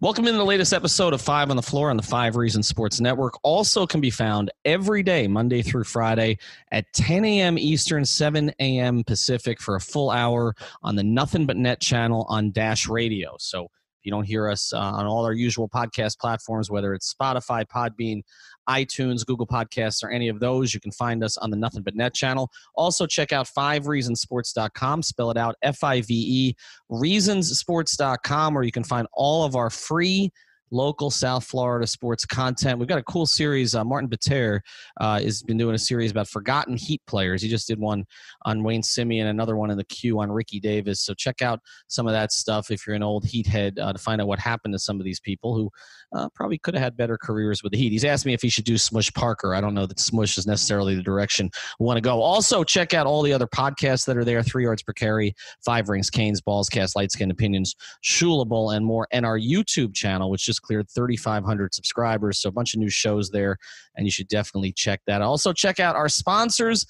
Welcome in the latest episode of Five on the Floor on the Five Reasons Sports Network. Also can be found every day, Monday through Friday at 10 a.m. Eastern, 7 a.m. Pacific for a full hour on the Nothing But Net channel on Dash Radio. So if you don't hear us uh, on all our usual podcast platforms, whether it's Spotify, Podbean, iTunes, Google Podcasts, or any of those. You can find us on the Nothing But Net channel. Also, check out fivereasonsports.com, spell it out F I V E, reasonsports.com, where you can find all of our free local South Florida sports content. We've got a cool series. Uh, Martin Bater uh, has been doing a series about forgotten Heat players. He just did one on Wayne Simien, another one in the queue on Ricky Davis. So check out some of that stuff if you're an old Heat head uh, to find out what happened to some of these people who uh, probably could have had better careers with the Heat. He's asked me if he should do Smush Parker. I don't know that Smush is necessarily the direction we want to go. Also, check out all the other podcasts that are there Three Yards Per Carry, Five Rings, Canes, Balls, Cast, Light Skin Opinions, Shulable, and more. And our YouTube channel, which just cleared 3,500 subscribers. So a bunch of new shows there, and you should definitely check that. Also, check out our sponsors.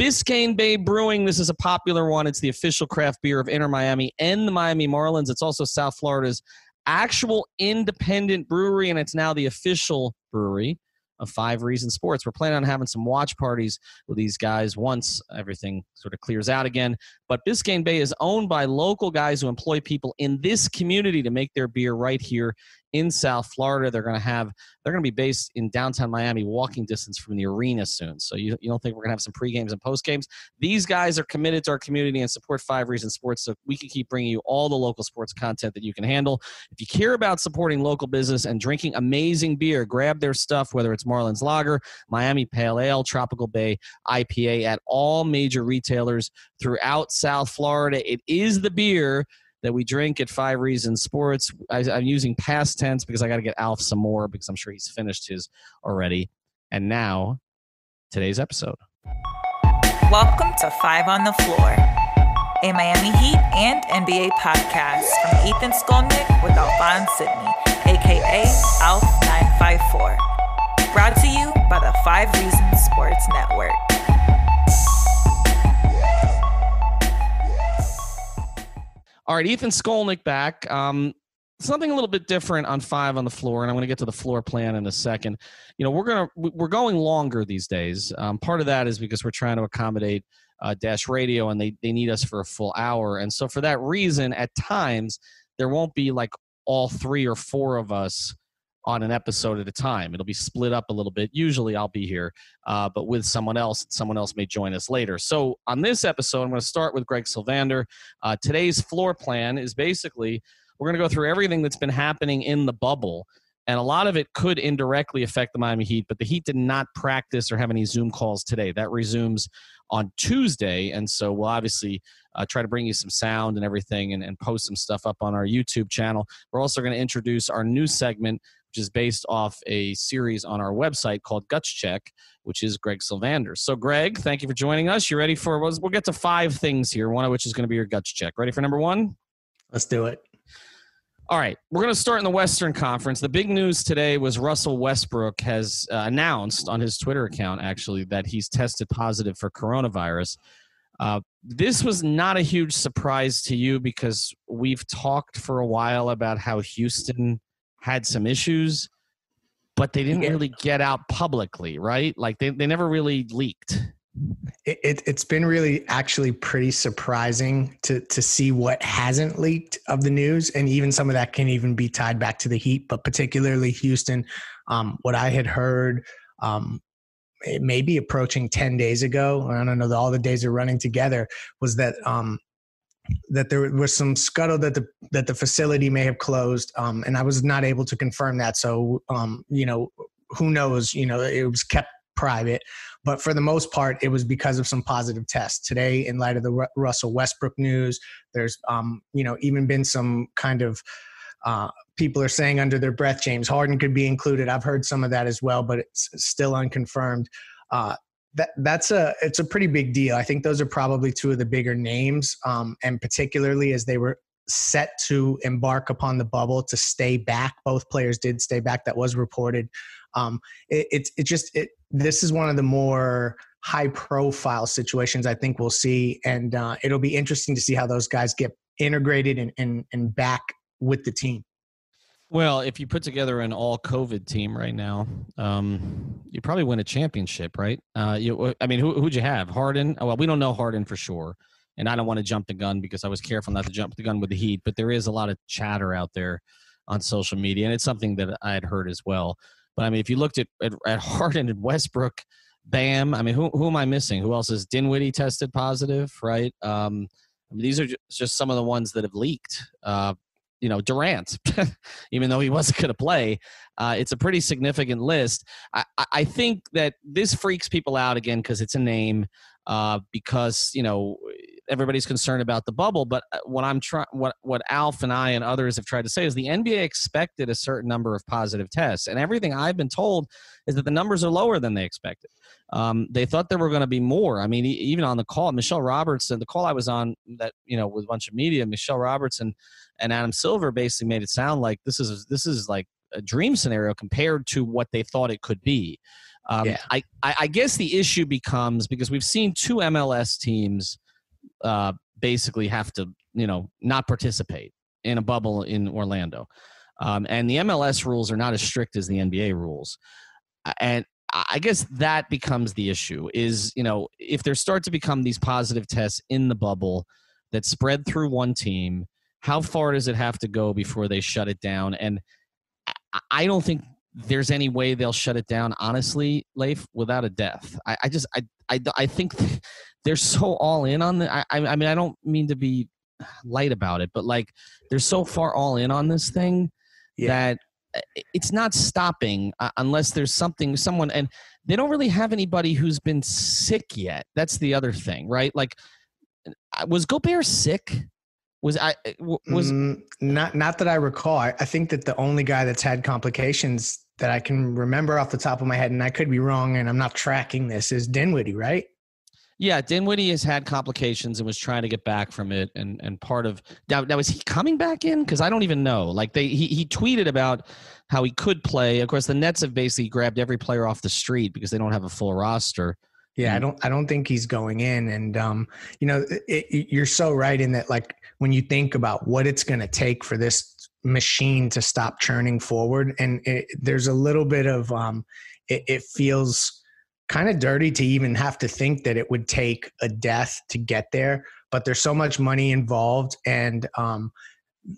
Biscayne Bay Brewing. This is a popular one. It's the official craft beer of Inter Miami and the Miami Marlins. It's also South Florida's actual independent brewery, and it's now the official brewery of Five Reasons Sports. We're planning on having some watch parties with these guys once everything sort of clears out again. But Biscayne Bay is owned by local guys who employ people in this community to make their beer right here in South Florida. They're going to have they're going to be based in downtown Miami, walking distance from the arena soon. So you, you don't think we're going to have some pre games and post games? These guys are committed to our community and support Five Reasons Sports, so we can keep bringing you all the local sports content that you can handle. If you care about supporting local business and drinking amazing beer, grab their stuff, whether it's Marlins Lager, Miami Pale Ale, Tropical Bay IPA, at all major retailers throughout South Florida. It is the beer that we drink at Five Reasons Sports. I, am using past tense because I got to get Alf some more because I'm sure he's finished his already. And now, today's episode. Welcome to Five on the Floor, a Miami Heat and NBA podcast from Ethan Skolnick with Alphonse Sidney, aka Alf954. Brought to you by the Five Reasons Sports Network. All right, Ethan Skolnick back. Um, something a little bit different on five on the floor, and I'm going to get to the floor plan in a second. You know, we're gonna we're going longer these days. Um, part of that is because we're trying to accommodate uh, Dash Radio, and they they need us for a full hour, and so for that reason, at times there won't be like all three or four of us on an episode at a time. It'll be split up a little bit. Usually I'll be here, uh, but with someone else. Someone else may join us later. So on this episode, I'm going to start with Greg Sylvander. Uh, today's floor plan is basically we're going to go through everything that's been happening in the bubble. And a lot of it could indirectly affect the Miami Heat, but the Heat did not practice or have any Zoom calls today. That resumes on Tuesday. And so we'll obviously uh, try to bring you some sound and everything and, and post some stuff up on our YouTube channel. We're also going to introduce our new segment which is based off a series on our website called Guts Check, which is Greg Sylvander. So, Greg, thank you for joining us. You ready for? We'll get to five things here. One of which is going to be your Guts Check. Ready for number one? Let's do it. All right, we're going to start in the Western Conference. The big news today was Russell Westbrook has uh, announced on his Twitter account, actually, that he's tested positive for coronavirus. Uh, this was not a huge surprise to you because we've talked for a while about how Houston had some issues, but they didn't yeah. really get out publicly, right? Like they, they never really leaked. It, it, has been really actually pretty surprising to to see what hasn't leaked of the news, and even some of that can even be tied back to the Heat, but particularly Houston. Um, what I had heard, um, maybe approaching ten days ago, I don't know, all the days are running together, was that um, that there was some scuttle that the that the facility may have closed, um, and I was not able to confirm that. So, um, you know, who knows? You know, it was kept private, but for the most part, it was because of some positive tests. Today, in light of the Ru- Russell Westbrook news, there's, um, you know, even been some kind of uh, people are saying under their breath James Harden could be included. I've heard some of that as well, but it's still unconfirmed. Uh, that that's a it's a pretty big deal. I think those are probably two of the bigger names, um, and particularly as they were set to embark upon the bubble to stay back. Both players did stay back. That was reported. Um, it, it, it just it this is one of the more high profile situations I think we'll see, and uh, it'll be interesting to see how those guys get integrated and and, and back with the team. Well, if you put together an all COVID team right now, um, you probably win a championship, right? Uh, you, I mean, who, who'd you have? Harden? Oh, well, we don't know Harden for sure. And I don't want to jump the gun because I was careful not to jump the gun with the Heat, but there is a lot of chatter out there on social media, and it's something that I had heard as well. But I mean, if you looked at, at, at Harden and Westbrook, Bam, I mean, who, who am I missing? Who else is Dinwiddie tested positive, right? Um, I mean, these are just some of the ones that have leaked. Uh, you know Durant, even though he wasn't going to play. Uh, it's a pretty significant list. I, I, think that this freaks people out again because it's a name. Uh, because you know everybody's concerned about the bubble, but uh, what I'm trying, what what Alf and I and others have tried to say is the NBA expected a certain number of positive tests, and everything I've been told is that the numbers are lower than they expected. Um, they thought there were going to be more. I mean, even on the call, Michelle Robertson, the call I was on that you know with a bunch of media, Michelle Robertson and Adam Silver basically made it sound like this is this is like a dream scenario compared to what they thought it could be. Um, yeah. I, I guess the issue becomes because we've seen two MLS teams uh, basically have to you know not participate in a bubble in Orlando, um, and the MLS rules are not as strict as the NBA rules, and I guess that becomes the issue. Is you know if there start to become these positive tests in the bubble that spread through one team how far does it have to go before they shut it down? And I don't think there's any way they'll shut it down, honestly, Leif, without a death. I, I just, I, I, I think they're so all in on the. I, I mean, I don't mean to be light about it, but like they're so far all in on this thing yeah. that eh, it's not stopping uh, unless there's something someone and they don't really have anybody who's been sick yet that's the other thing right like was gobert sick was I eh, was mm, not not that I recall. I, I think that the only guy that's had complications that I can remember off the top of my head, and I could be wrong, and I'm not tracking this, is Dinwiddie, right? Yeah, Dinwiddie has had complications and was trying to get back from it, and and part of now now is he coming back in? Because I don't even know. Like they he he tweeted about how he could play. Of course, the Nets have basically grabbed every player off the street because they don't have a full roster. Yeah, I don't I don't think he's going in, and um, you know, it, it, you're so right in that like when you think about what it's going to take for this machine to stop churning forward. And it, there's a little bit of um, it, it feels kind of dirty to even have to think that it would take a death to get there but there's so much money involved and um,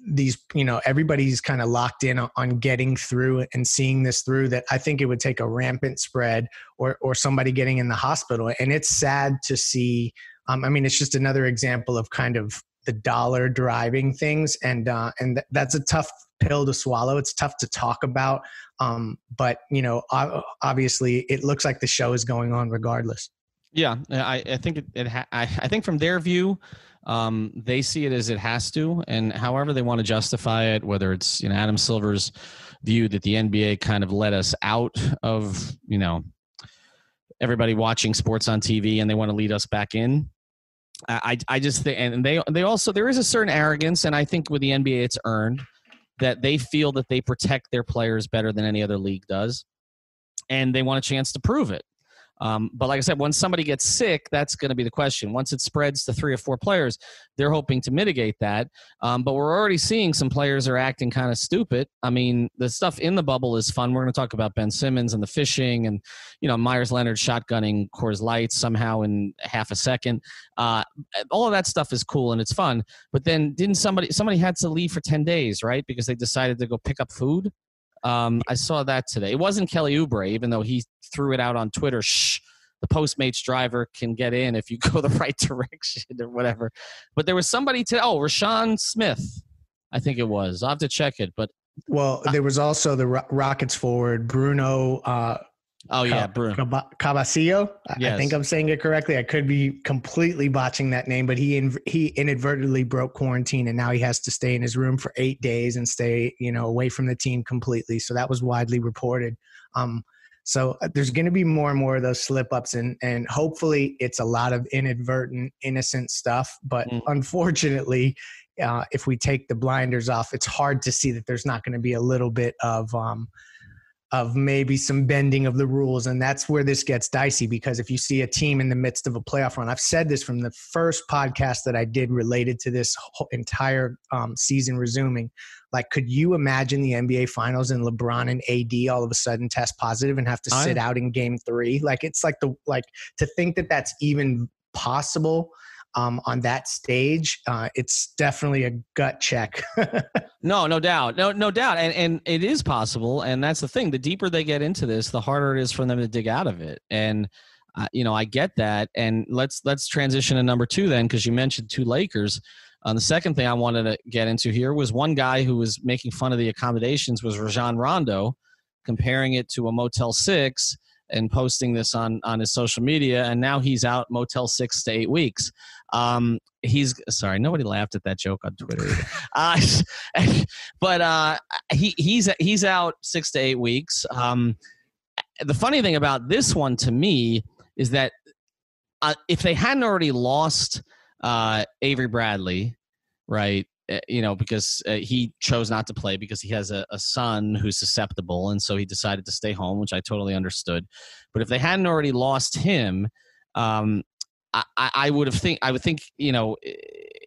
these you know everybody's kind of locked in on getting through and seeing this through that i think it would take a rampant spread or or somebody getting in the hospital. And it's sad to see um, i mean it's just another example of kind of the dollar driving things and uh, and th- that's a tough pill to swallow. It's tough to talk about um, but you know obviously it looks like the show is going on regardless. Yeah i, I think it, it ha- I, I think from their view um, they see it as it has to and however they want to justify it whether it's you know adam silver's view that the nba kind of let us out of you know everybody watching sports on tv and they want to lead us back in I, I just think, and they they also there is a certain arrogance, and I think with the NBA it's earned that they feel that they protect their players better than any other league does, and they want a chance to prove it. Um, but like I said, when somebody gets sick, that's going to be the question. Once it spreads to three or four players, they're hoping to mitigate that. Um, but we're already seeing some players are acting kind of stupid. I mean, the stuff in the bubble is fun. We're going to talk about Ben Simmons and the fishing, and you know Meyers Leonard shotgunning Coors Lights somehow in half a second. Uh, all of that stuff is cool and it's fun. But then didn't somebody somebody had to leave for ten days, right? Because they decided to go pick up food. Um, I saw that today. It wasn't Kelly Oubre, even though he threw it out on Twitter. Shh, the Postmates driver can get in if you go the right direction or whatever. But there was somebody to oh, Rashawn Smith, I think it was. I'll have to check it, but well, there was also the Rockets forward Bruno uh, Oh yeah, Bruno Cabasio. Yes. I think I'm saying it correctly. I could be completely botching that name, but he in, he inadvertently broke quarantine, and now he has to stay in his room for eight days and stay you know away from the team completely. So that was widely reported. Um, so uh, there's going to be more and more of those slip ups, and and hopefully it's a lot of inadvertent, innocent stuff. But mm. unfortunately, uh, if we take the blinders off, it's hard to see that there's not going to be a little bit of um, of maybe some bending of the rules. And that's where this gets dicey because if you see a team in the midst of a playoff run, I've said this from the first podcast that I did related to this entire um, season resuming. Like, could you imagine the NBA finals and LeBron and AD all of a sudden test positive and have to sit out in game three? Like, it's like the, like to think that that's even possible um, on that stage, uh, it's definitely a gut check. no, no doubt, no, no doubt, and and it is possible, and that's the thing. The deeper they get into this, the harder it is for them to dig out of it, and. Uh, you know, I get that, and let's let's transition to number two then, because you mentioned two Lakers. Uh, the second thing I wanted to get into here was one guy who was making fun of the accommodations was Rajon Rondo, comparing it to a Motel Six and posting this on on his social media, and now he's out Motel Six to eight weeks. Um, he's sorry, nobody laughed at that joke on Twitter. uh, but uh, he he's he's out six to eight weeks. Um, the funny thing about this one to me is that uh, if they hadn't already lost uh, Avery Bradley, right? Uh, you know, because uh, he chose not to play because he has a, a, son who's susceptible, and so he decided to stay home, which I totally understood. But if they hadn't already lost him, um, I, I would have think I would think you know eh,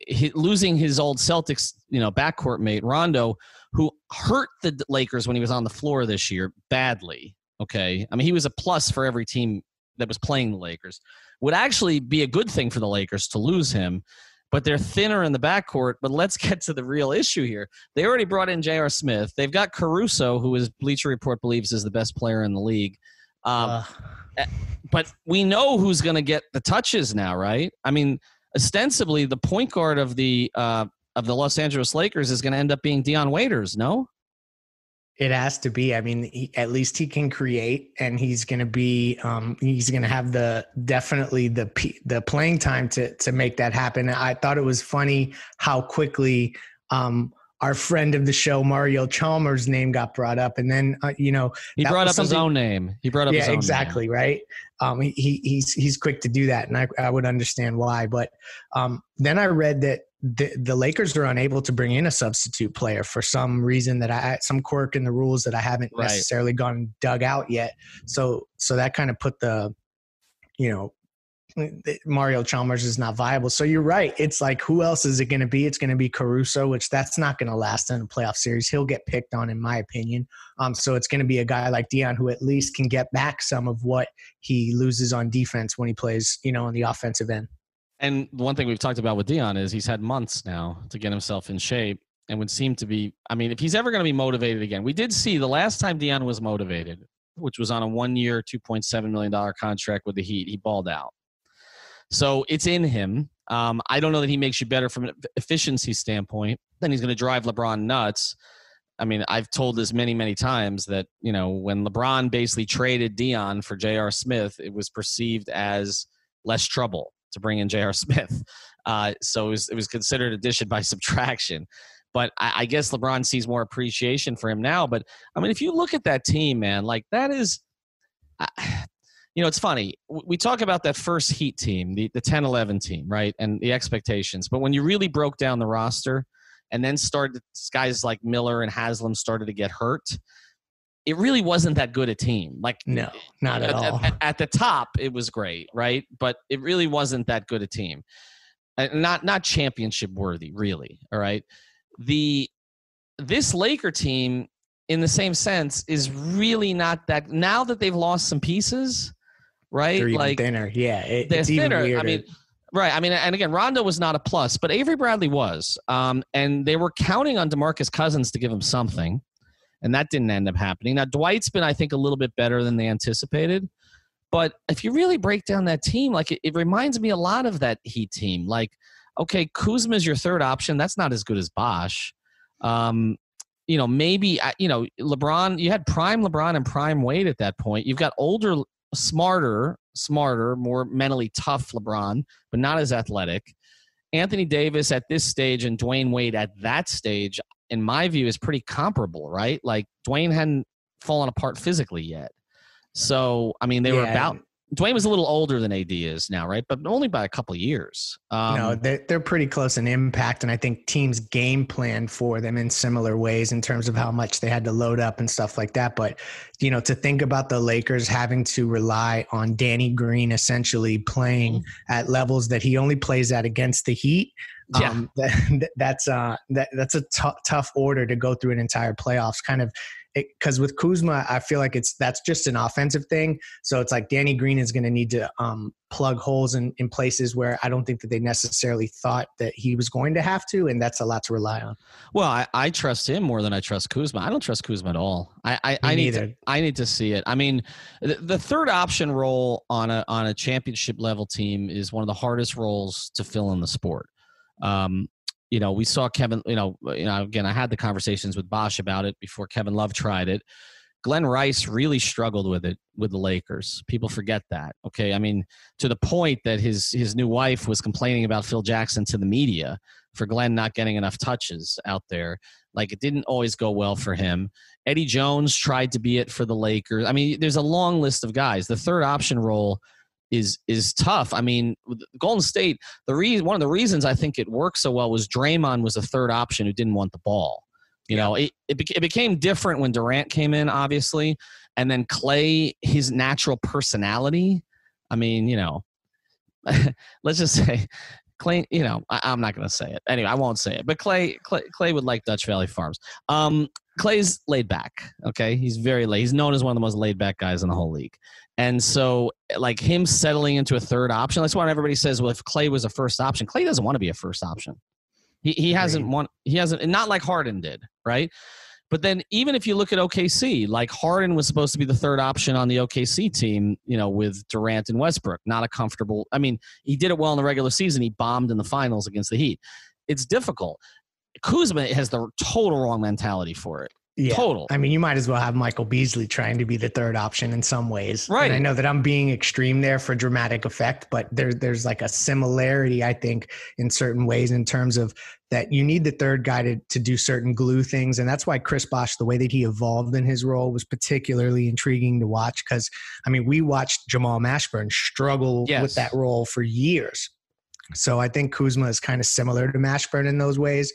he, losing his old Celtics you know backcourt mate Rondo, who hurt the Lakers when he was on the floor this year badly. Okay, I mean he was a plus for every team that was playing the Lakers. Would actually be a good thing for the Lakers to lose him, but they're thinner in the backcourt. But let's get to the real issue here. They already brought in J.R. Smith. They've got Caruso, who is Bleacher Report believes is the best player in the league. Um, uh but we know who's going to get the touches now, right? I mean, ostensibly, the point guard of the uh, of the Los Angeles Lakers is going to end up being Dion Waiters. No, it has to be. I mean, he, at least he can create, and he's going to be. Um, he's going to have the definitely the the playing time to to make that happen. I thought it was funny how quickly. Um, our friend of the show, Mario Chalmers' name got brought up, and then uh, you know he brought up his own name. He brought up his own. yeah, exactly name. right. Um, he, he's he's quick to do that, and I, I would understand why. But um, then I read that the, the Lakers are unable to bring in a substitute player for some reason that I some quirk in the rules that I haven't right. necessarily gone dug out yet. So so that kind of put the you know Mario Chalmers is not viable. So you're right. It's like who else is it going to be? It's going to be Caruso, which that's not going to last in a playoff series. He'll get picked on, in my opinion. Um, so it's going to be a guy like Dion who at least can get back some of what he loses on defense when he plays, you know, on the offensive end. And one thing we've talked about with Dion is he's had months now to get himself in shape and would seem to be. I mean, if he's ever going to be motivated again, we did see the last time Dion was motivated, which was on a one-year, two point seven million dollar contract with the Heat. He balled out. So it's in him. Um, I don't know that he makes you better from an efficiency standpoint. Then he's going to drive LeBron nuts. I mean, I've told this many, many times that, you know, when LeBron basically traded Dion for J.R. Smith, it was perceived as less trouble to bring in J.R. Smith. Uh, so it was, it was considered addition by subtraction. But I, I guess LeBron sees more appreciation for him now. But I mean, if you look at that team, man, like that is you know, it's funny. We talk about that first Heat team, the, the 10 11 team, right? And the expectations. But when you really broke down the roster and then started, guys like Miller and Haslem started to get hurt, it really wasn't that good a team. Like, no, not at, at all. At, at, the top, it was great, right? But it really wasn't that good a team. Not not championship worthy, really. All right. The this Laker team, in the same sense, is really not that. Now that they've lost some pieces, right? They're like thinner. Yeah, it, they're thinner. I mean, right. I mean, and again, Rondo was not a plus, but Avery Bradley was, um, and they were counting on Demarcus Cousins to give him something, and that didn't end up happening. Now Dwight's been, I think, a little bit better than they anticipated. But if you really break down that team, like it, it reminds me a lot of that Heat team. Like, okay, Kuzma is your third option. That's not as good as Bosh. Um, you know, maybe you know LeBron. You had prime LeBron and prime Wade at that point. You've got older smarter, smarter, more mentally tough LeBron, but not as athletic. Anthony Davis at this stage and Dwyane Wade at that stage, in my view, is pretty comparable, right? Like Dwyane hadn't fallen apart physically yet. So, I mean, they yeah. were about Dwyane was a little older than AD is now, right? But only by a couple years. Um, no, they're, they're pretty close in impact. And I think teams game plan for them in similar ways in terms of how much they had to load up and stuff like that. But, you know, to think about the Lakers having to rely on Danny Green essentially playing mm-hmm. at levels that he only plays at against the Heat. Yeah. Um, that, that's uh, that, that's a t- tough order to go through an entire playoffs. Kind of because with Kuzma, I feel like it's that's just an offensive thing. So it's like Danny Green is going to need to um, plug holes in, in places where I don't think that they necessarily thought that he was going to have to, and that's a lot to rely on. Well, I, I trust him more than I trust Kuzma. I don't trust Kuzma at all. I I, I need to, I need to see it. I mean, the, the third option role on a on a championship level team is one of the hardest roles to fill in the sport. Um, you know, we saw Kevin, you know, uh, you know, again, I had the conversations with Bosh about it before Kevin Love tried it. Glen Rice really struggled with it with the Lakers. People forget that. Okay. I mean, to the point that his his new wife was complaining about Phil Jackson to the media for Glen not getting enough touches out there. Like it didn't always go well for him. Eddie Jones tried to be it for the Lakers. I mean, there's a long list of guys. The third option role is is tough. I mean, Golden State. The reason one of the reasons I think it worked so well was Draymond was a third option who didn't want the ball. You know, it, it, it became different when Durant came in, obviously, and then Klay, his natural personality. I mean, you know, let's just say Klay, you know, I, am not going to say it. Anyway, I won't say it. But Clay, Klay, Klay would like Dutch Valley Farms. Um, Klay's laid back. Okay, he's very laid. He's known as one of the most laid back guys in the whole league. And so, like him settling into a third option, that's why everybody says, well, if Klay was a first option, Klay doesn't want to be a first option. He he hasn't won. He hasn't, not like Harden did, right? But then even if you look at OKC, like Harden was supposed to be the third option on the OKC team, you know, with Durant and Westbrook. Not a comfortable. I mean, he did it well in the regular season. He bombed in the finals against the Heat. It's difficult. Kuzma has the total wrong mentality for it. Yeah. Total. I mean, you might as well have Michael Beasley trying to be the third option in some ways. Right. And I know that I'm being extreme there for dramatic effect, but there, there's like a similarity, I think, in certain ways in terms of that you need the third guy to, to do certain glue things. And that's why Chris Bosh, the way that he evolved in his role was particularly intriguing to watch. Cause I mean, we watched Jamal Mashburn struggle yes. with that role for years. So I think Kuzma is kind of similar to Mashburn in those ways.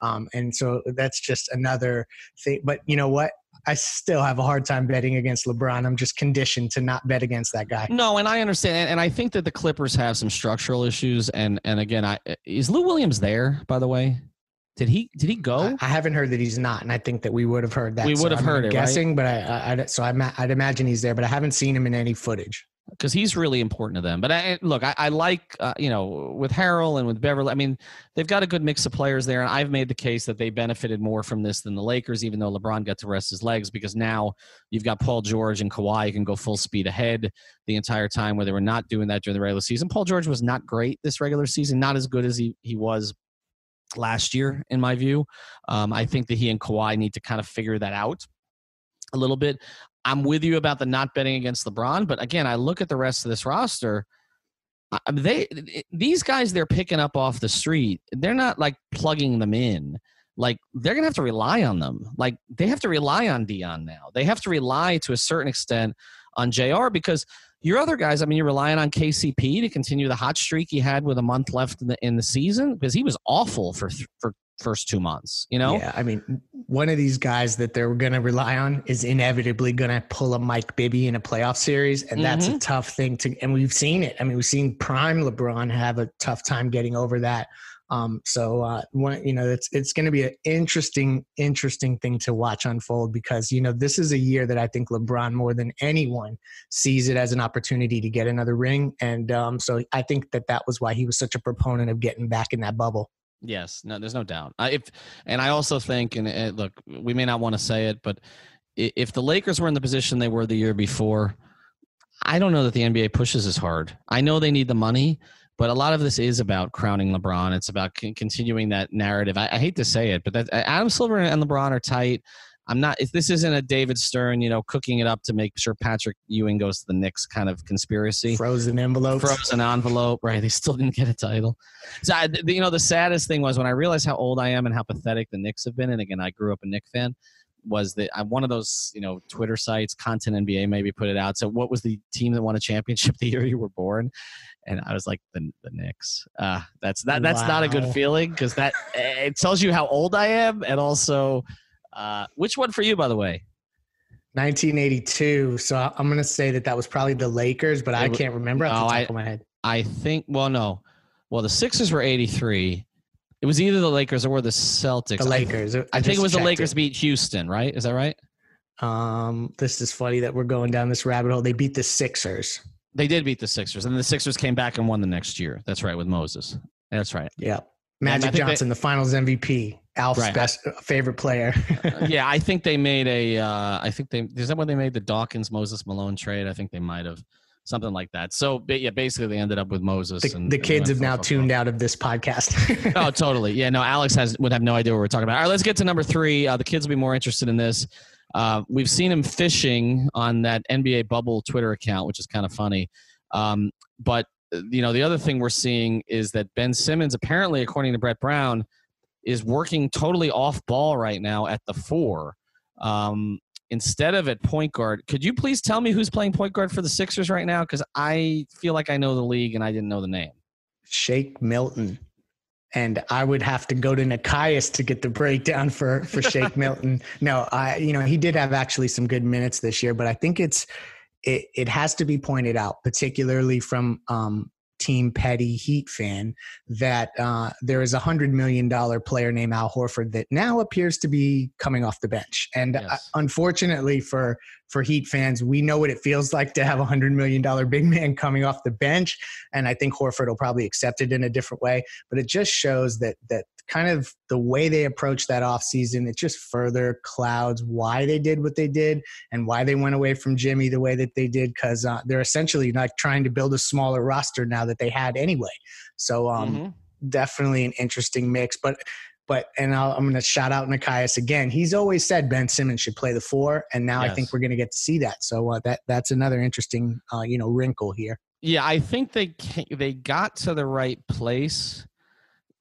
Um, and so that's just another thing. But you know what? I still have a hard time betting against LeBron. I'm just conditioned to not bet against that guy. No, and I understand, and I think that the Clippers have some structural issues. And and again, I is Lou Williams there? By the way, did he did he go? I, haven't heard that he's not, and I think that we would have heard that. We would have so heard it. Guessing, right? but I, I, so I, I'd imagine he's there, but I haven't seen him in any footage because he's really important to them. But I, look, I, I like uh, you know with Harrell and with Beverley. I mean, they've got a good mix of players there, and I've made the case that they benefited more from this than the Lakers, even though LeBron got to rest his legs because now you've got Paul George and Kawhi can go full speed ahead the entire time, where they were not doing that during the regular season. Paul George was not great this regular season, not as good as he he was last year, in my view. Um, I think that he and Kawhi need to kind of figure that out a little bit. I'm with you about the not betting against LeBron, but again, I look at the rest of this roster. They these guys they're picking up off the street. They're not like plugging them in. Like they're gonna have to rely on them. Like they have to rely on Dion now. They have to rely to a certain extent on J.R. because your other guys. I mean, you're relying on KCP to continue the hot streak he had with a month left in the in the season because he was awful for for first two months. You know? Yeah, I mean, one of these guys that they're going to rely on is inevitably going to pull a Mike Bibby in a playoff series, and that's mm-hmm. a tough thing to. And we've seen it. I mean, we've seen prime LeBron have a tough time getting over that. Um, so uh, one, you know, it's it's going to be an interesting, interesting thing to watch unfold because you know this is a year that I think LeBron more than anyone sees it as an opportunity to get another ring, and um, so I think that that was why he was such a proponent of getting back in that bubble. Yes, no, there's no doubt. I, if and I also think, and, and look, we may not want to say it, but if the Lakers were in the position they were the year before, I don't know that the NBA pushes as hard. I know they need the money, but a lot of this is about crowning LeBron. It's about continuing that narrative. I, I hate to say it, but that Adam Silver and LeBron are tight. I'm not. If this isn't a David Stern, you know, cooking it up to make sure Patrick Ewing goes to the Knicks kind of conspiracy. Frozen envelope. Frozen envelope. Right. They still didn't get a title. So I, you know, the saddest thing was when I realized how old I am and how pathetic the Knicks have been. And again, I grew up a Knicks fan. was that uh, one of those you know Twitter sites, Content NBA, maybe put it out. So, what was the team that won a championship the year you were born? And I was like, the the Knicks. Uh, that's that. That's wow. not a good feeling because that it tells you how old I am, and also, uh, which one for you, by the way? 1982. So I'm going to say that that was probably the Lakers, but I can't remember off the top I, of my head. I think. Well, no. Well, the Sixers were 83. It was either the Lakers or the Celtics. The Lakers. I, I think it was the Lakers it. beat Houston, right? Is that right? Um, this is funny that we're going down this rabbit hole. They beat the Sixers. They did beat the Sixers, and then the Sixers came back and won the next year. That's right with Moses. That's right. Yeah, Magic Johnson, they, the Finals MVP, Alf's right. best uh, favorite player. uh, yeah, I think they made a. Uh, I think they is that when they made the Dawkins Moses Malone trade. I think they might have something like that. So yeah, basically they ended up with Moses. The, and, the kids have now tuned out of this podcast. oh, totally. Yeah, no, Alex has would have no idea what we're talking about. All right, let's get to number three. Uh, the kids will be more interested in this. Uh, we've seen him fishing on that NBA bubble Twitter account, which is kind of funny. Um, but you know, the other thing we're seeing is that Ben Simmons, apparently, according to Brett Brown, is working totally off ball right now at the four. Um, instead of at point guard. Could you please tell me who's playing point guard for the Sixers right now? Because I feel like I know the league and I didn't know the name. Shake Milton. And I would have to go to Nekias to get the breakdown for for Shake Milton. No, I you know he did have actually some good minutes this year, but I think it's it, it has to be pointed out, particularly from um, Team Petty Heat fan that uh, there is a hundred million dollar player named Al Horford that now appears to be coming off the bench. And uh, yes. uh, unfortunately for for Heat fans, we know what it feels like to have a hundred million dollar big man coming off the bench. And I think Horford will probably accept it in a different way. But it just shows that that kind of the way they approach that offseason, it just further clouds why they did what they did and why they went away from Jimmy the way that they did because uh, they're essentially like trying to build a smaller roster now that they had anyway. So um, mm-hmm. definitely an interesting mix. But but and i am going to shout out Nekias again. He's always said Ben Simmons should play the four, and now yes. I think we're going to get to see that. So uh, that that's another interesting uh, you know wrinkle here. Yeah, I think they they got to the right place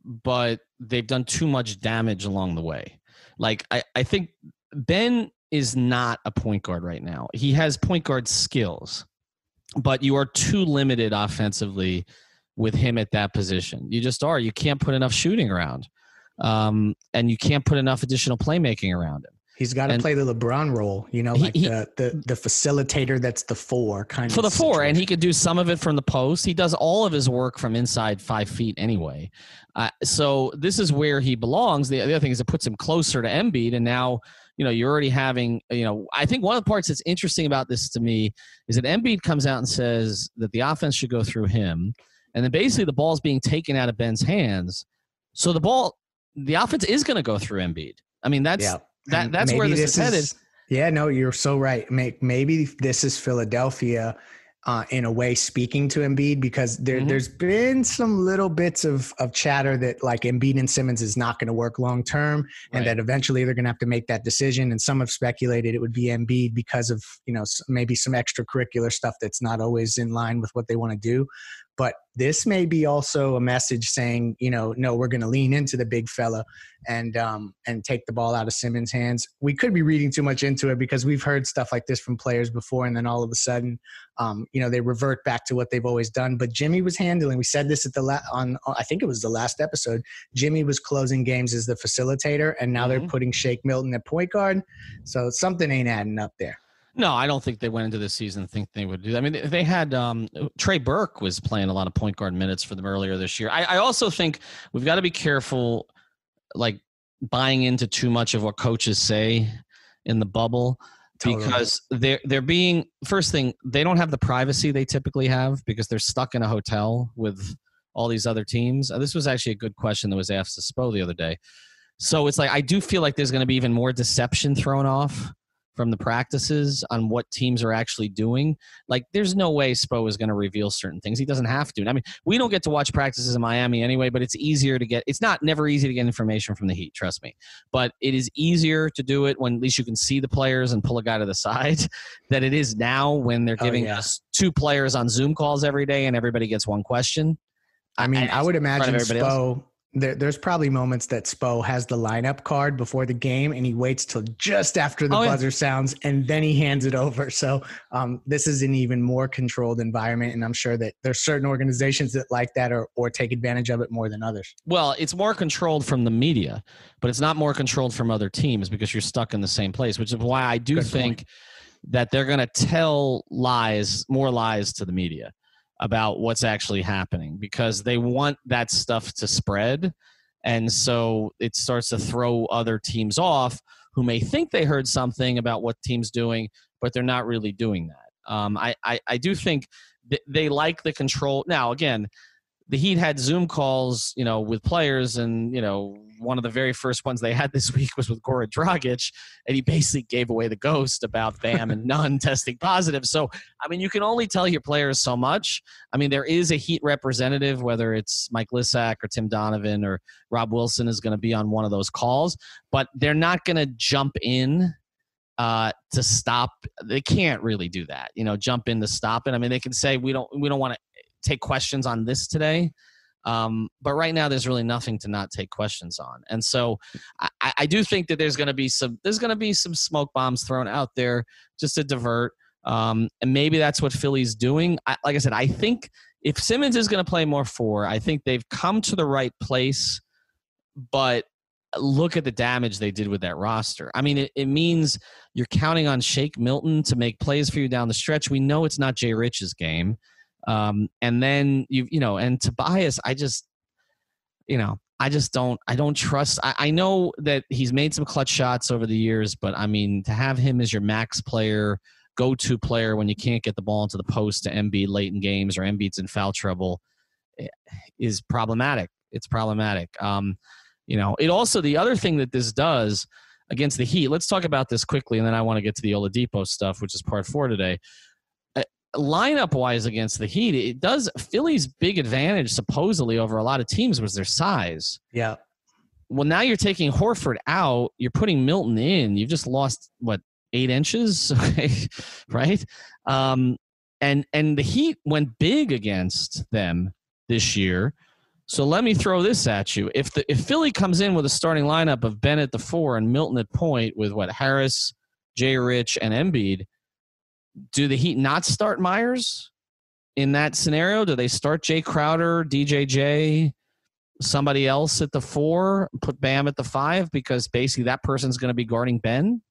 but they've done too much damage along the way. Like I, I think Ben is not a point guard right now. He has point guard skills, but you are too limited offensively with him at that position. You just are. You can't put enough shooting around, um, and you can't put enough additional playmaking around him. He's got to play the LeBron role, you know, like he, the, the the facilitator that's the four kind for of for the four, situation. and he could do some of it from the post. He does all of his work from inside five feet anyway. Uh, so this is where he belongs. The, the other thing is it puts him closer to Embiid, and now you know you're already having. You know, I think one of the parts that's interesting about this to me is that Embiid comes out and says that the offense should go through him, and then basically the ball's being taken out of Ben's hands. So the ball, the offense is going to go through Embiid. I mean, that's. Yeah that that's where this, this is headed. yeah, no, you're so right. Maybe this is Philadelphia uh, in a way speaking to Embiid because there, mm-hmm. there's been some little bits of, of chatter that like Embiid and Simmons is not going to work long term, and that eventually they're going to have to make that decision. And some have speculated it would be Embiid because of you know maybe some extracurricular stuff that's not always in line with what they want to do. But this may be also a message saying, you know, no, we're going to lean into the big fella and um, and take the ball out of Simmons' hands. We could be reading too much into it because we've heard stuff like this from players before, and then all of a sudden, um, you know, they revert back to what they've always done. But Jimmy was handling. We said this at the la- on I think it was the last episode. Jimmy was closing games as the facilitator, and now mm-hmm. they're putting Shake Milton at point guard. So something ain't adding up there. No, I don't think they went into the season think they would do that. I mean, they had um, Trey Burke was playing a lot of point guard minutes for them earlier this year. I, I also think we've got to be careful, like buying into too much of what coaches say in the bubble. Because they're they're being first thing they don't have the privacy they typically have because they're stuck in a hotel with all these other teams. Uh, this was actually a good question that was asked to Spo the other day. So it's like I do feel like there's going to be even more deception thrown off from the practices on what teams are actually doing. Like, there's no way Spo is going to reveal certain things. He doesn't have to. I mean, we don't get to watch practices in Miami anyway, but it's easier to get. It's not never easy to get information from the Heat. Trust me, but it is easier to do it when at least you can see the players and pull a guy to the side. That it is now when they're oh, giving oh, yeah. us two players on Zoom calls every day and everybody gets one question. I mean, I, I would imagine Spo. Else there, there's probably moments that Spo has the lineup card before the game and he waits till just after the Oh, yeah. buzzer sounds and then he hands it over. So um, this is an even more controlled environment, and I'm sure that there's certain organizations that like that or or take advantage of it more than others. Well, it's more controlled from the media, but it's not more controlled from other teams because you're stuck in the same place, which is why I do Good think that they're going to tell lies, more lies to the media about what's actually happening because they want that stuff to spread. And so it starts to throw other teams off who may think they heard something about what team's doing, but they're not really doing that. Um, I, I, I do think th- they like the control. Now, again, the Heat had Zoom calls, you know, with players, and you know, one of the very first ones they had this week was with Goran Dragic, and he basically gave away the ghost about Bam and Nunn testing positive. So, I mean, you can only tell your players so much. I mean, there is a Heat representative, whether it's Mike Lissack or Tim Donovan or Rob Wilson is going to be on one of those calls, but they're not going to jump in uh, to stop. They can't really do that, you know, jump in to stop it. I mean, they can say we don't we don't want to take questions on this today. Um, but right now, there's really nothing to not take questions on, and so I, I do think that there's going to be some there's going to be some smoke bombs thrown out there just to divert, um, and maybe that's what Philly's doing. I, like I said, I think if Simmons is going to play more four, I think they've come to the right place, but look at the damage they did with that roster. I mean, it, it means you're counting on Shake Milton to make plays for you down the stretch. We know it's not Jay Rich's game. Um, and then you you know, and Tobias, I just you know, I just don't I don't trust I, I know that he's made some clutch shots over the years, but I mean to have him as your max player, go to player when you can't get the ball into the post to Embiid late in games or Embiid's in foul trouble eh, is problematic. It's problematic. Um, you know, it also the other thing that this does against the Heat. Let's talk about this quickly, and then I want to get to the Oladipo stuff, which is part four today. Lineup wise against the Heat, it does Philly's big advantage supposedly over a lot of teams was their size. Yeah. Well, now you're taking Horford out, you're putting Milton in. You've just lost what eight inches, right? Um, and and the Heat went big against them this year. So let me throw this at you: if the if Philly comes in with a starting lineup of Bennett the four and Milton at point with what Harris, Jay Rich, and Embiid, do the Heat not start Meyers in that scenario? Do they start Jay Crowder, DJJ, somebody else at the four, put Bam at the five because basically that person's going to be guarding Ben?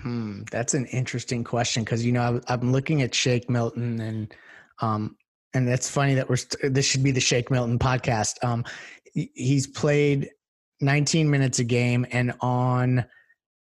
Hmm, that's an interesting question because you know I'm, I'm looking at Shake Milton and um and that's funny that we're this should be the Shake Milton podcast. Um, he's played 19 minutes a game and on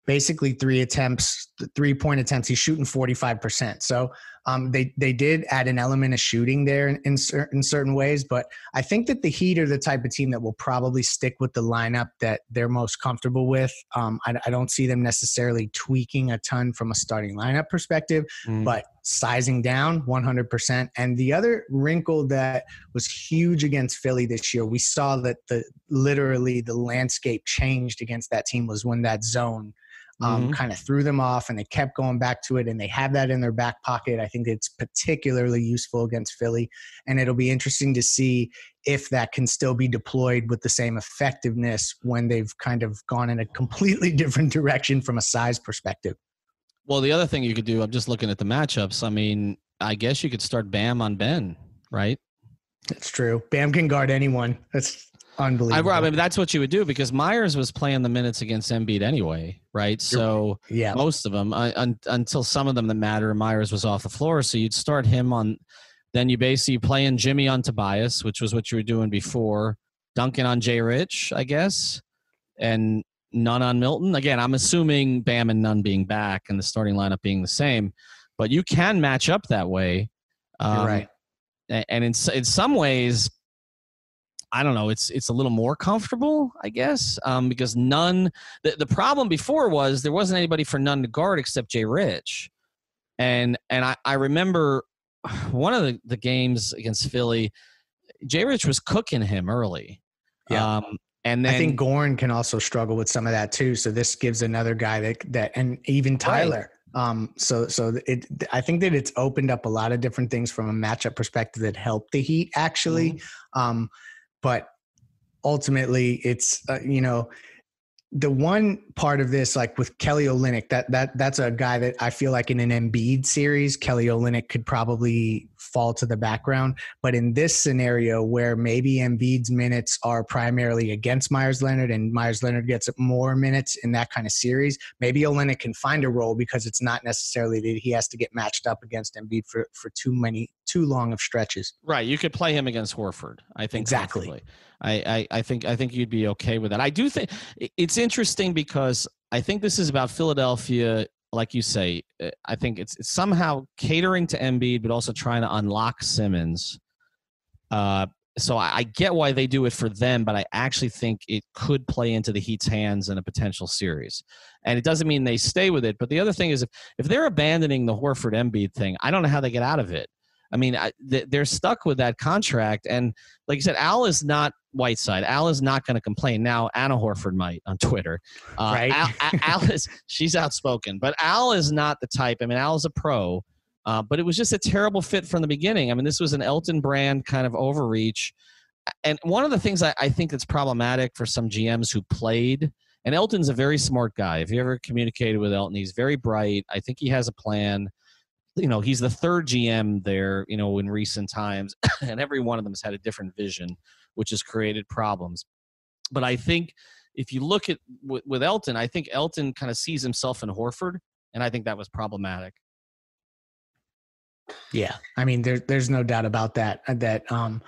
basically three attempts, three point attempts, he's shooting 45 percent. So um, they they did add an element of shooting there in, in certain certain ways, but I think that the Heat are the type of team that will probably stick with the lineup that they're most comfortable with. Um, I, I don't see them necessarily tweaking a ton from a starting lineup perspective, but sizing down 100%. And the other wrinkle that was huge against Philly this year, we saw that the literally the landscape changed against that team was when that zone um, Mhm. kind of threw them off and they kept going back to it and they have that in their back pocket. I think it's particularly useful against Philly. And it'll be interesting to see if that can still be deployed with the same effectiveness when they've kind of gone in a completely different direction from a size perspective. Well, the other thing you could do, I'm just looking at the matchups. I mean, I guess you could start Bam on Ben, right? That's true. Bam can guard anyone. That's unbelievable. I mean, that's what you would do because Meyers was playing the minutes against Embiid anyway, right? So yeah. most of them, uh, un, until some of them that matter, Meyers was off the floor. So you'd start him on. Then you basically play in Jimmy on Tobias, which was what you were doing before. Duncan on Jay Rich, I guess, and Nunn on Milton. Again, I'm assuming Bam and Nunn being back and the starting lineup being the same, but you can match up that way. Um, right. and in in some ways i don't know it's it's a little more comfortable i guess um, because Nunn the, the problem before was there wasn't anybody for Nunn to guard except jay rich and and i, I remember one of the, the games against philly jay rich was cooking him early Yeah. um, and then I think Goran can also struggle with some of that too. So this gives another guy that that and even Tyler. Um, so so it I think that it's opened up a lot of different things from a matchup perspective that helped the Heat actually. Mm-hmm. Um, but ultimately it's uh, you know the one part of this, like with Kelly Olynyk, that that that's a guy that I feel like in an Embiid series, Kelly Olynyk could probably fall to the background. But in this scenario, where maybe Embiid's minutes are primarily against Meyers Leonard, and Meyers Leonard gets more minutes in that kind of series, maybe Olynyk can find a role because it's not necessarily that he has to get matched up against Embiid for for too many too long of stretches. Right, you could play him against Horford. I think exactly. I, I, I think I think you'd be okay with that. I do think it's interesting because I think this is about Philadelphia, like you say. Uh, I think it's, it's somehow catering to Embiid, but also trying to unlock Simmons. Uh, so I, I get why they do it for them, but I actually think it could play into the Heat's hands in a potential series. And it doesn't mean they stay with it. But the other thing is, if if they're abandoning the Horford Embiid thing, I don't know how they get out of it. I mean, I, they're stuck with that contract. And like you said, Al is not Whiteside. Al is not going to complain. Now, Anna Horford might on Twitter. Uh, right. Al, Al, is, she's outspoken, but Al is not the type. I mean, Al is a pro, uh, but it was just a terrible fit from the beginning. I mean, this was an Elton Brand kind of overreach. And one of the things I, I think that's problematic for some GMs who played, and Elton's a very smart guy. If you ever communicated with Elton, he's very bright. I think he has a plan you know he's the third GM there you know in recent times and every one of them has had a different vision which has created problems but I think if you look at with, with Elton I think Elton kind of sees himself in Horford and I think that was problematic yeah I mean there, there's no doubt about that uh, that um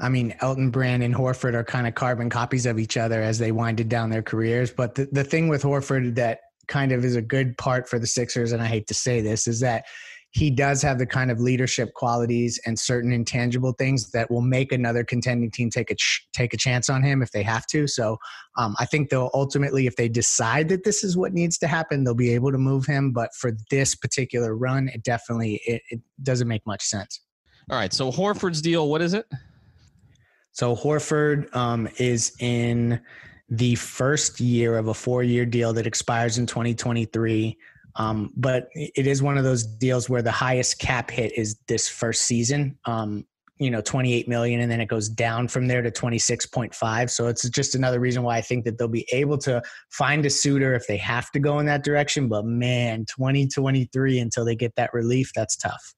I mean, Elton Brand and Horford are kind of carbon copies of each other as they winded down their careers. But the, the thing with Horford that kind of is a good part for the Sixers, and I hate to say this, is that he does have the kind of leadership qualities and certain intangible things that will make another contending team take a ch- take a chance on him if they have to. So um, I think they'll ultimately, if they decide that this is what needs to happen, they'll be able to move him. But for this particular run, it definitely it, it doesn't make much sense. All right. So Horford's deal, what is it? So Horford um, is in the first year of a four-year deal that expires in 2023. Um, but it is one of those deals where the highest cap hit is this first season. Um, you know, 28 million, and then it goes down from there to 26.5. So it's just another reason why I think that they'll be able to find a suitor if they have to go in that direction. But man, 2023 until they get that relief, that's tough.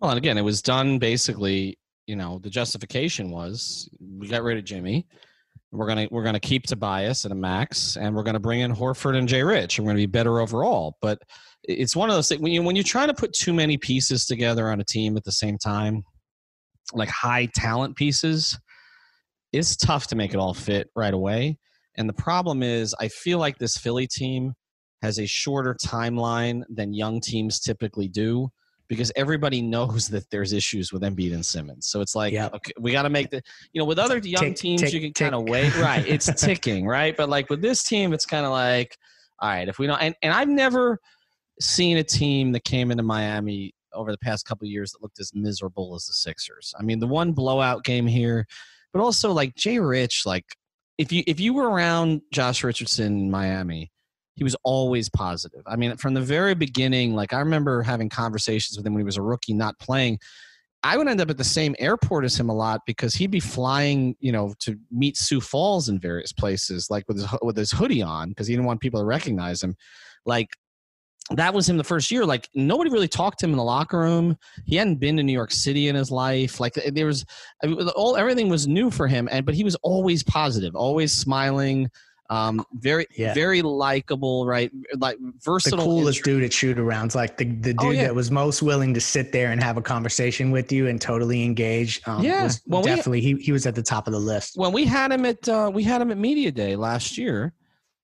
Well, and again, it was done basically. You know, the justification was we got rid of Jimmy we're gonna we're gonna keep Tobias at a max, and we're gonna bring in Horford and Jay Rich. And we're gonna be better overall. But it's one of those things when you when you to put too many pieces together on a team at the same time, like high talent pieces, it's tough to make it all fit right away. And the problem is, I feel like this Philly team has a shorter timeline than young teams typically do because everybody knows that there's issues with Embiid and Simmons. So it's like, yep. okay, we got to make the, you know, with other young tick, teams, tick, you can kind of wait. Right. It's ticking, right? But like with this team, it's kind of like, all right, if we don't, and, and I've never seen a team that came into Miami over the past couple years that looked as miserable as the Sixers. I mean, the one blowout game here, but also like Jay Rich, like if you if you were around Josh Richardson in Miami, he was always positive. I mean, from the very beginning, like I remember having conversations with him when he was a rookie, not playing. I would end up at the same airport as him a lot because he'd be flying, you know, to meet Sioux Falls in various places, like with his with his hoodie on because he didn't want people to recognize him. Like that was him the first year. Like nobody really talked to him in the locker room. He hadn't been to New York City in his life. Like there was all everything was new for him, and but he was always positive, always smiling. Um, very, yeah. very likable, right? Like versatile. The coolest dude at shoot arounds, like the, the oh, dude oh, yeah. that was most willing to sit there and have a conversation with you and totally engage. Um, yeah, well, definitely we, he he was at the top of the list. When we had him at uh, we had him at media day last year,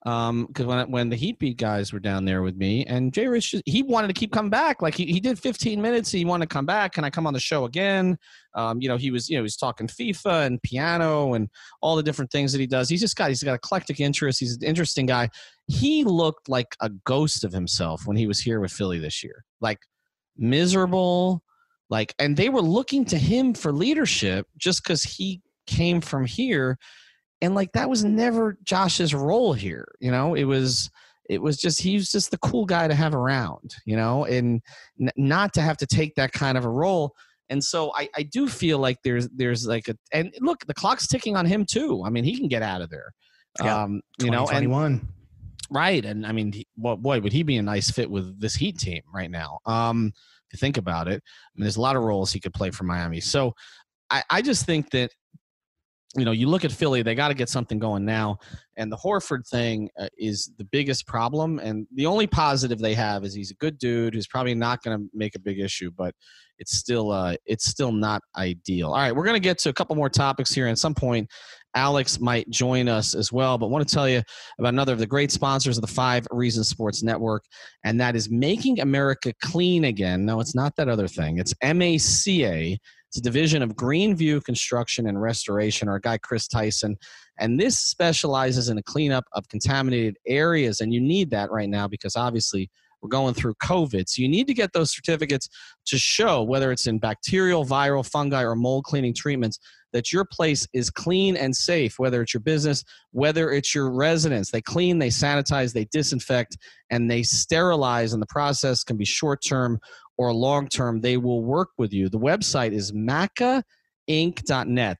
um because when when the heat beat guys were down there with me and jay rich he wanted to keep coming back. Like he, he did 15 minutes he wanted to come back can i come on the show again? Um you know he was you know he's talking fifa and piano and all the different things that he does. He's just got he's got eclectic interests he's an interesting guy. He looked like a ghost of himself when he was here with philly this year. Like miserable like and they were looking to him for leadership just because he came from here and like that was never Josh's role here. You know, it was it was just he was just the cool guy to have around. You know, and n- not to have to take that kind of a role. And so I, I do feel like there's there's like a and look the clock's ticking on him too. I mean he can get out of there. Yeah, um, you know, and 2021. Right, and I mean, he, well, boy, would he be a nice fit with this Heat team right now? Um, if you think about it, I mean, there's a lot of roles he could play for Miami. So, I, I just think that you know, you look at Philly, they got to get something going now, and the Horford thing uh, is the biggest problem. And the only positive they have is he's a good dude who's probably not going to make a big issue, but it's still uh, it's still not ideal. All right, we're going to get to a couple more topics here. At some point, Alex might join us as well. But want to tell you about another of the great sponsors of the Five Reasons Sports Network, and that is Making America Clean Again. No, it's not that other thing. It's MACA. It's a division of Greenview Construction and Restoration, our guy Chris Tyson. And this specializes in the cleanup of contaminated areas. And you need that right now because obviously we're going through COVID. So you need to get those certificates to show whether it's in bacterial, viral, fungi, or mold cleaning treatments that your place is clean and safe, whether it's your business, whether it's your residence. They clean, they sanitize, they disinfect, and they sterilize. And the process can be short term or long term. They will work with you. The website is macainc.net.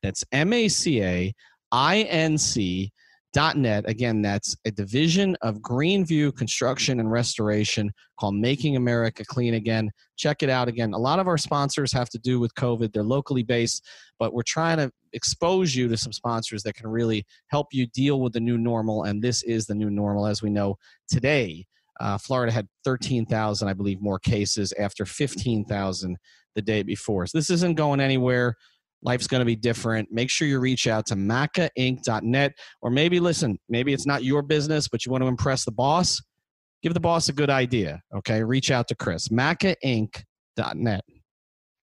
That's M A C A I N C. Dot net again that's a division of greenview construction and restoration called making america clean again check it out again a lot of our sponsors have to do with covid they're locally based but we're trying to expose you to some sponsors that can really help you deal with the new normal and this is the new normal as we know today uh, florida had 13000 i believe more cases after 15000 the day before. So this isn't going anywhere. Life's going to be different. Make sure you reach out to macainc.net or maybe listen maybe it's not your business but you want to impress the boss give the boss a good idea okay? Reach out to chris macainc.net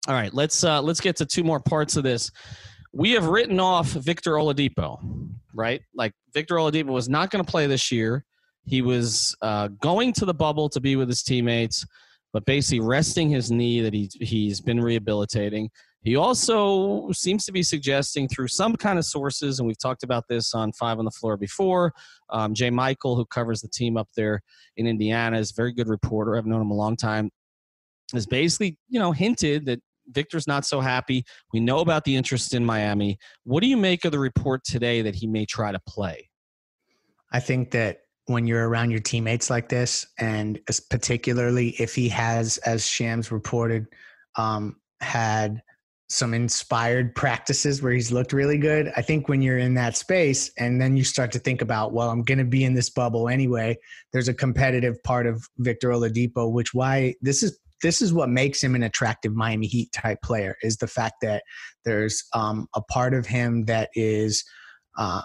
all right let's uh let's get to two more parts of this. We have written off victor oladipo right? Like victor oladipo was not going to play this year he was uh, going to the bubble to be with his teammates but basically resting his knee that he, he's been rehabilitating he also seems to be suggesting through some kind of sources, and we've talked about this on Five on the Floor before. Um, J. Michael, who covers the team up there in Indiana, is a very good reporter. I've known him a long time. Has basically, you know, hinted that Victor's not so happy. We know about the interest in Miami. What do you make of the report today that he may try to play? I think that when you're around your teammates like this, and particularly if he has, as Shams reported, um, had some inspired practices where he's looked really good. I think when you're in that space and then you start to think about, well, I'm going to be in this bubble anyway. There's a competitive part of Victor Oladipo, which why this is this is what makes him an attractive Miami Heat type player is the fact that there's um, a part of him that is uh,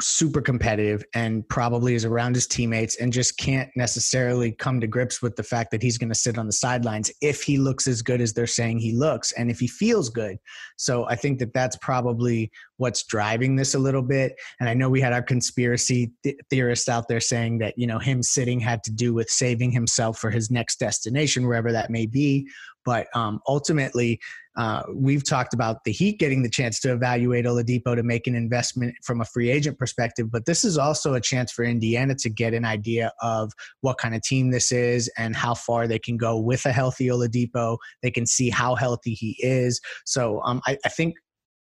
super competitive and probably is around his teammates and just can't necessarily come to grips with the fact that he's going to sit on the sidelines if he looks as good as they're saying he looks and if he feels good. So I think that that's probably what's driving this a little bit. And I know we had our conspiracy th- theorists out there saying that, you know, him sitting had to do with saving himself for his next destination, wherever that may be. But um, ultimately, uh, we've talked about the Heat getting the chance to evaluate Oladipo to make an investment from a free agent perspective, but this is also a chance for Indiana to get an idea of what kind of team this is and how far they can go with a healthy Oladipo. They can see how healthy he is. So um, I, I think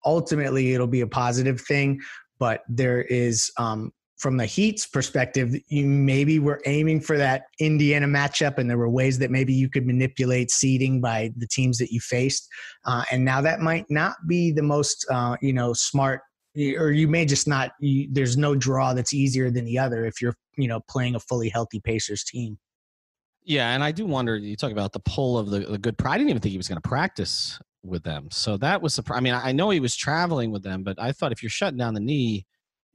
ultimately it'll be a positive thing, but there is um, from the Heat's perspective, you maybe were aiming for that Indiana matchup, and there were ways that maybe you could manipulate seeding by the teams that you faced. Uh, and now that might not be the most, uh, you know, smart, or you may just not. You, there's no draw that's easier than the other if you're, you know, playing a fully healthy Pacers team. Yeah, and I do wonder. You talk about the pull of the, the good. I didn't even think he was going to practice with them, so that was surprising. I mean, I know he was traveling with them, but I thought if you're shutting down the knee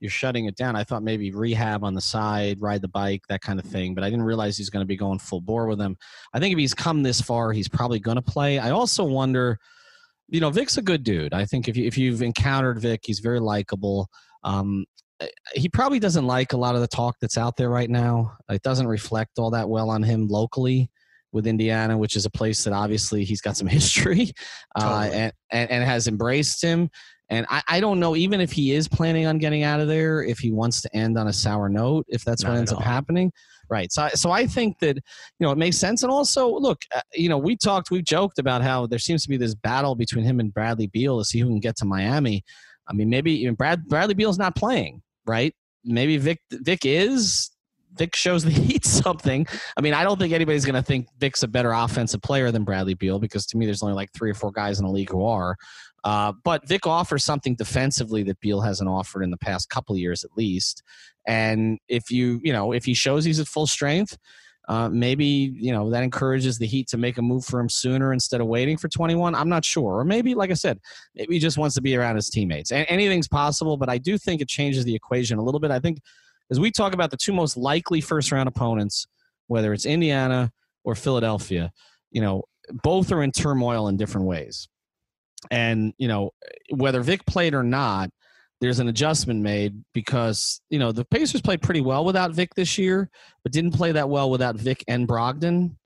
you're shutting it down. I thought maybe rehab on the side, ride the bike, that kind of thing. But I didn't realize he's going to be going full bore with him. I think if he's come this far, he's probably going to play. I also wonder, you know, Vic's a good dude. I think if you if you've encountered Vic, he's very likable. Um, eh, he probably doesn't like a lot of the talk that's out there right now. It doesn't reflect all that well on him locally with Indiana, which is a place that obviously he's got some history uh, totally. and, and, and has embraced him. And I, I don't know, even if he is planning on getting out of there, if he wants to end on a sour note, if that's Not what ends up happening. Right. So, so I think that you know it makes sense. And also, look, uh, you know, we talked, we've joked about how there seems to be this battle between him and Bradley Beal to see who can get to Miami. I mean, maybe even Brad Bradley Beal's not playing, right? Maybe Vic Vic is. Vic shows the Heat something. I mean, I don't think anybody's going to think Vic's a better offensive player than Bradley Beal because to me, there's only like three or four guys in the league who are. Uh, but Vic offers something defensively that Beal hasn't offered in the past couple years, at least. And if you, you know, if he shows he's at full strength, uh, maybe you know that encourages the Heat to make a move for him sooner instead of waiting for 21. I'm not sure, or maybe, like I said, maybe he just wants to be around his teammates. A- anything's possible, but I do think it changes the equation a little bit. I think as we talk about the two most likely first round opponents, whether it's Indiana or Philadelphia, you know, both are in turmoil in different ways. And you know, whether Vic played or not, there's an adjustment made because you know the Pacers played pretty well without Vic this year, but didn't play that well without Vic and Brogdon.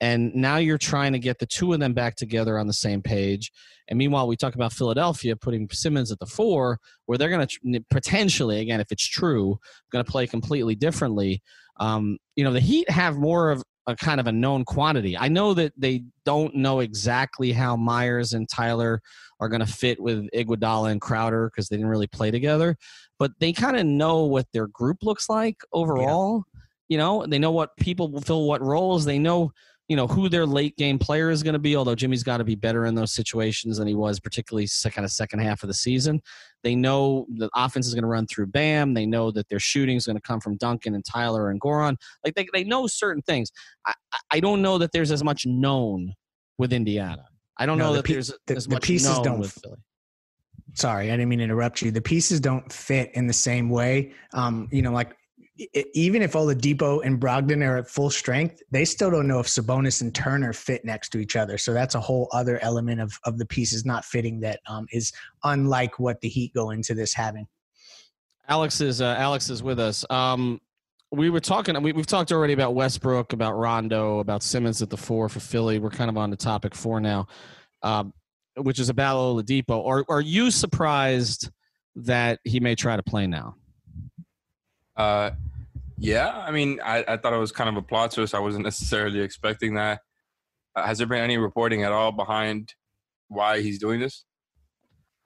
And now you're trying to get the two of them back together on the same page. And meanwhile, we talk about Philadelphia putting Simmons at the four, where they're going to potentially, again, if it's true, going to play completely differently. Um, you know, the Heat have more of a kind of a known quantity. I know that they don't know exactly how Meyers and Tyler are going to fit with Iguodala and Crowder because they didn't really play together, but they kind of know what their group looks like overall. Yeah. You know, they know what people will fill what roles. They know you know who their late game player is going to be. Although Jimmy's got to be better in those situations than he was, particularly kind of second half of the season. They know the offense is going to run through Bam. They know that their shooting is going to come from Duncan and Tyler and Goran. Like they they know certain things. I I don't know that there's as much known with Indiana. I don't no, know the that pe- there's the, as the much pieces known don't with Philly. Sorry, I didn't mean to interrupt you. The pieces don't fit in the same way. Um, you know, like even if Oladipo and Brogdon are at full strength, they still don't know if Sabonis and Turner fit next to each other. So that's a whole other element of of the pieces not fitting that um, is unlike what the Heat go into this having. Alex is uh, Alex is with us. Um, we were talking. We, have talked already about Westbrook, about Rondo, about Simmons at the four for Philly. We're kind of on the topic four now, um, which is about Oladipo. Are are you surprised that he may try to play now? Uh, yeah, I mean, I, I thought it was kind of a plot twist. I wasn't necessarily expecting that. Uh, has there been any reporting at all behind why he's doing this?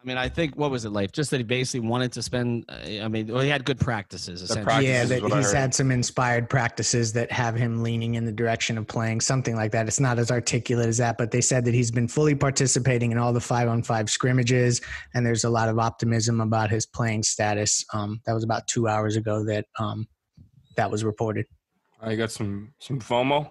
I mean, I think what was it like? Just that he basically wanted to spend. Uh, I mean, well, he had good practices. Essentially. Practices yeah, that he's had some inspired practices that have him leaning in the direction of playing something like that. It's not as articulate as that, but they said that he's been fully participating in all the five-on-five scrimmages, and there's a lot of optimism about his playing status. Um, that was about two hours ago that um, that was reported. I uh, got some some FOMO.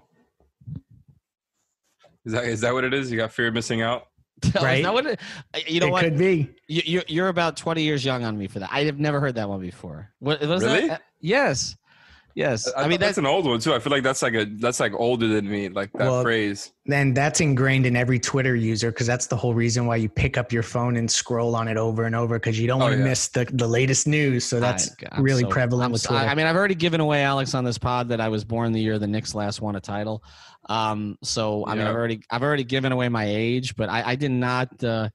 Is that is that what it is? You got fear of missing out? right? It, you know it what? Could be. You, you're about 20 years young on me for that. I have never heard that one before. What was really? that? Yes. Yes, I, I mean that's, that's, an old one too. I feel like that's like a that's like older than me, like that well, phrase. Then that's ingrained in every Twitter user because that's the whole reason why you pick up your phone and scroll on it over and over because you don't oh, want to yeah. miss the, the latest news. So that's I, really so, prevalent with Twitter. I mean, I've already given away Alex on this pod that I was born the year the Knicks last won a title. Um, so I mean, I've already I've already given away my age, but I, I did not uh,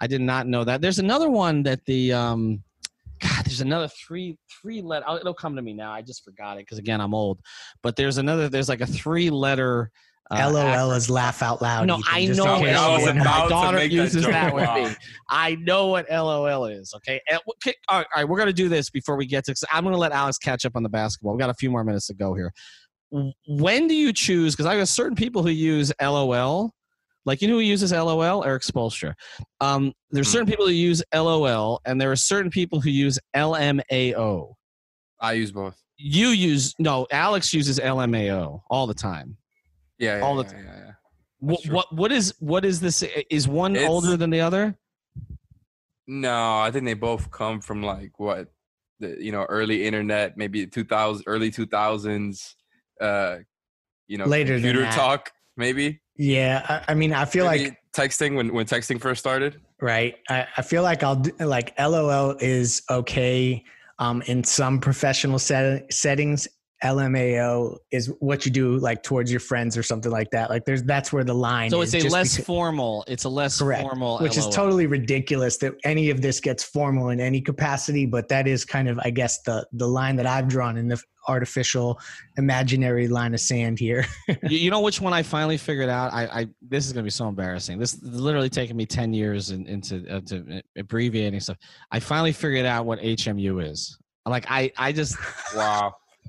I did not know that. There's another one that the um God, there's another three three letter. Oh, it'll come to me now. I just forgot it because again I'm old. But there's another. There's like a three letter. Uh, LOL is laugh out loud. No, I know. LOL. My daughter uses that, that with me. I know what LOL is. Okay. okay all, right, all right, we're gonna do this before we get to. I'm gonna let Alex catch up on the basketball. We got a few more minutes to go here. When do you choose? Because I have certain people who use LOL like you know who uses LOL? Erik Spoelstra. Um, there's hmm. certain people who use LOL, and there are certain people who use LMAO. I use both. You use no. Alex uses LMAO all the time. Yeah, yeah all the time. Yeah, yeah, what, what what is what is this? Is one it's, older than the other? No, I think they both come from like what the you know early internet, maybe 2000, early 2000s. Uh, you know, later computer talk, maybe. Yeah, I, I mean, I feel Maybe like texting when when texting first started. Right. I, I feel like I'll do, like LOL is okay um, in some professional set, settings. LMAO is what you do like towards your friends or something like that. Like there's that's where the line. So is, it's a less because- formal. It's a less Correct. formal, which is totally ridiculous that any of this gets formal in any capacity. But that is kind of, I guess, the the line that I've drawn in the artificial, imaginary line of sand here. you, you know which one I finally figured out? I, I this is gonna be so embarrassing. This literally taken me ten years in, into uh, to abbreviating stuff. I finally figured out what HMU is. Like I, I just Wow.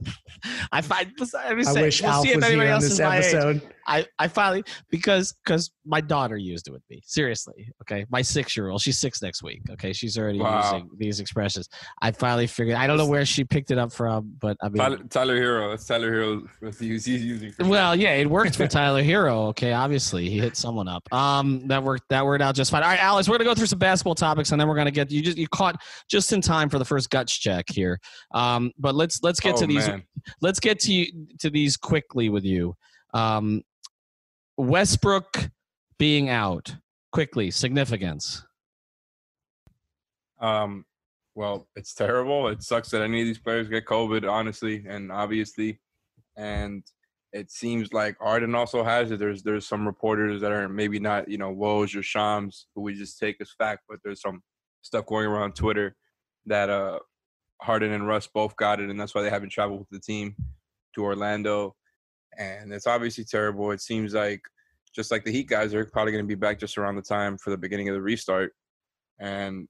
I find. I, I wish Alf was here on this episode. I, I finally because because my daughter used it with me. Seriously, okay. My six year old, she's six next week. Okay, she's already Wow. using these expressions. I finally figured. I don't know where she picked it up from, but I mean, Tyler, Tyler Herro. That's Tyler Herro. With he's he's using. for Well, yeah, it worked for Tyler Herro. Okay, obviously he hit someone up. Um, that worked. That worked out just fine. All right, Alex, we're gonna go through some basketball topics, and then we're gonna get you. Just you caught just in time for the first guts check here. Um, but let's let's get Oh, to these. man. Let's get to you to these quickly with you. Um, Westbrook being out quickly significance. Um, well, it's terrible. It sucks that any of these players get COVID, honestly, and obviously, and it seems like Harden also has it. There's there's some reporters that are maybe not you know Woj or Shams who we just take as fact, but there's some stuff going around Twitter that uh Harden and Russ both got it, and that's why they haven't traveled with the team to Orlando, and it's obviously terrible. It seems like just like the Heat guys are probably going to be back just around the time for the beginning of the restart, and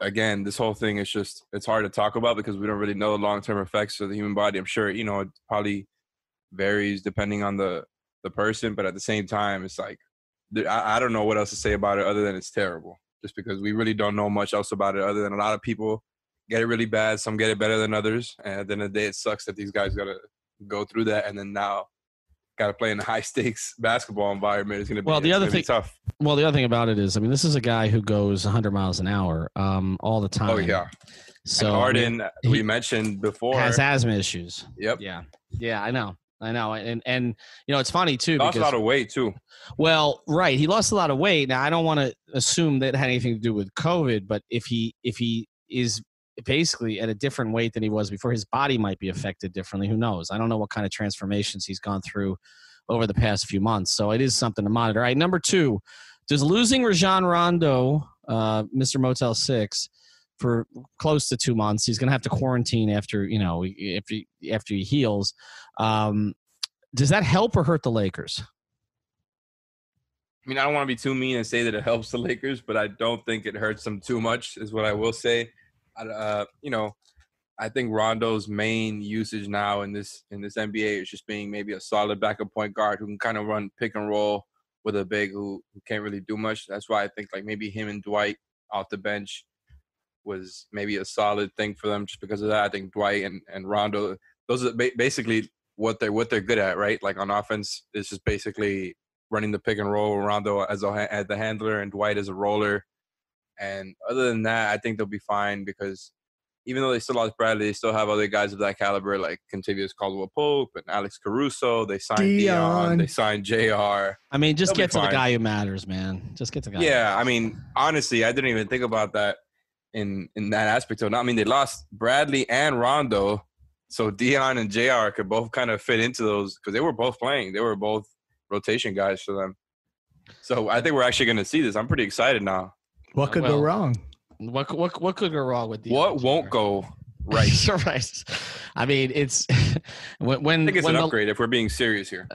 again, this whole thing is just it's hard to talk about because we don't really know the long term effects of the human body. I'm sure you know it probably varies depending on the the person, but at the same time, it's like I, I don't know what else to say about it other than it's terrible. Just because we really don't know much else about it other than a lot of people get it really bad, some get it better than others, and at the end of the day, it sucks that these guys gotta go through that, and then now gotta play in a high stakes basketball environment. It's gonna be Well, the other thing- tough. Well, the other thing about it is, I mean, this is a guy who goes 100 miles an hour um, all the time. Oh yeah, So and I mean, Harden, we mentioned before. has asthma issues. yep, Yeah, yeah, I know, I know, and and you know it's funny too lost a because lot of weight too. well, right, he lost a lot of weight. Now I don't want to assume that had anything to do with COVID, but if he if he is basically at a different weight than he was before, his body might be affected differently. Who knows? I don't know what kind of transformations he's gone through over the past few months. So it is something to monitor. All right, number two, does losing Rajon Rondo, uh, Mr. Motel Six, for close to two months, he's going to have to quarantine after you know after after he heals. Um, does that help or hurt the Lakers? I mean, I don't want to be too mean and say that it helps the Lakers, but I don't think it hurts them too much. Is what I will say. Uh, you know, I think Rondo's main usage now in this in this NBA is just being maybe a solid backup point guard who can kind of run pick and roll with a big who, who can't really do much. That's why I think like maybe him and Dwight off the bench was maybe a solid thing for them just because of that. I think Dwight and, and Rondo, those are ba- basically what they're what they're good at, right? Like on offense, it's just basically running the pick and roll. Rondo as a as the handler and Dwight as a roller. And other than that, I think they'll be fine because even though they still lost Bradley, they still have other guys of that caliber like Kentavious Caldwell Pope and Alex Caruso. They signed Dion. Dion. They signed J.R. I mean, just They'll get to the guy who matters, man. Just get to the guy. Yeah, I mean, honestly, I didn't even think about that in in that aspect of it. I mean, they lost Bradley and Rondo, so Dion and J.R. could both kind of fit into those because they were both playing. They were both rotation guys for them. So I think we're actually going to see this. I'm pretty excited now. What could Well, go wrong? What what what could go wrong with the What won't go right? right. I mean, it's when when, I think it's when an the- upgrade if we're being serious here.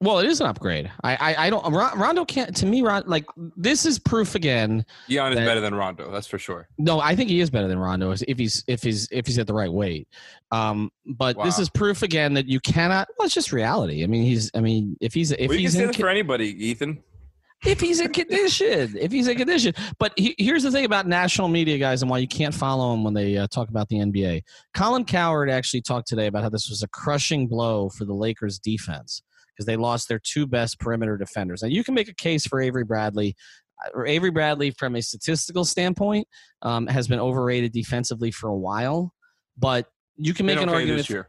well, it is an upgrade. I I, I don't Ron- Rondo can't. To me, Ron like this is proof again. Dion is better than Rondo, that's for sure. No, I think he is better than Rondo if he's if he's if he's at the right weight. Um, but this is proof again that you cannot. Well, it's just reality. I mean, he's. I mean, if he's if well, you can he's say in this for anybody, Ethan. If he's in condition, if he's in condition. But he, here's the thing about national media guys and why you can't follow them when they uh, talk about the NBA. Colin Cowherd actually talked today about how this was a crushing blow for the Lakers defense because they lost their two best perimeter defenders. Now you can make a case for Avery Bradley. Or Avery Bradley, from a statistical standpoint, um, has been overrated defensively for a while, but you can make an okay argument.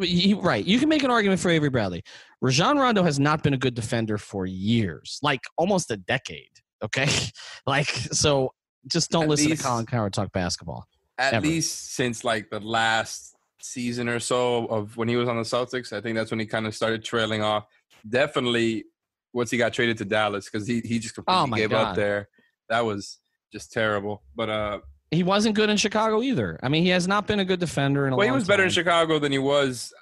He, right. You can make an argument for Avery Bradley. Rajon Rondo has not been a good defender for years, like almost a decade. Okay. like, so just don't At listen least- to Colin Cowherd talk basketball. At Ever. least since like the last season or so of when he was on the Celtics. I think that's when he kind of started trailing off. Definitely, once he got traded to Dallas, because he he just completely Oh, gave God. up there. That was just terrible. But uh, He wasn't good in Chicago either. I mean, he has not been a good defender in a well, he long was better in. Chicago than he was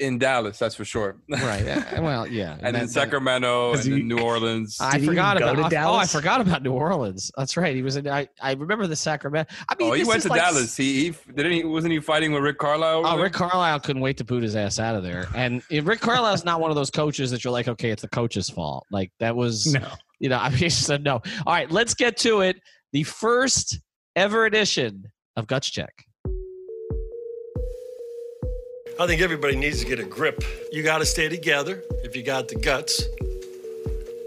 in Dallas. That's for sure. Right. uh, Well, yeah. and then that- that- Sacramento and Has then he- New Orleans. I forgot even go about to oh, I forgot about New Orleans. That's right. He was in. I, I remember the Sacramento. I mean, oh, he went to like- Dallas. He, he didn't. He wasn't he fighting with Rick Carlisle? Oh, there? Rick Carlisle couldn't wait to boot his ass out of there. And if Rick Carlisle's not one of those coaches that you're like, okay, it's the coach's fault. Like that was, No. you know, I mean, he said no. All right, let's get to it. The first ever edition of Guts Check. I think everybody needs to get a grip. You got to stay together if you got the guts,